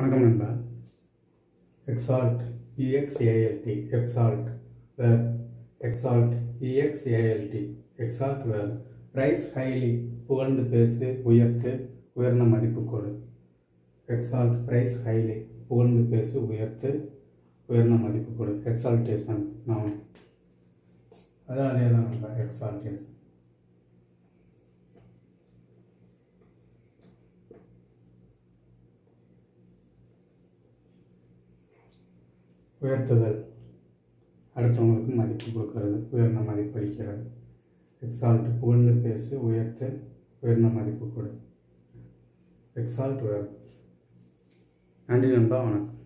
வணக்கம் நண்பா. Exalt E X A L T exalt where exalt E X A L T exalt where praise highly புகழ்ந்து பேசு உயர்த்து உயர்ந்த மதிப்பு கொடு. எக்ஸால்ட் ப்ரைஸ் ஹைலி புகழ்ந்து பேசு உயர்த்து உயர்ந்த மதிப்பு கொடு. எக்ஸால்டேஷன் நான் அதான் அதே தான் நண்பா எக்ஸால்டேஷன் உயர்த்துதல். அடுத்தவங்களுக்கு மதிப்பு கொடுக்கறது உயர்ந்த மதிப்பு அளிக்கிறது எக்ஸால்ட் புகழ்ந்து பேசி உயர்த்து உயர்ந்த மதிப்பு கொடு. எக்ஸால்ட் உயர் நன்றி நண்பா வணக்கம்.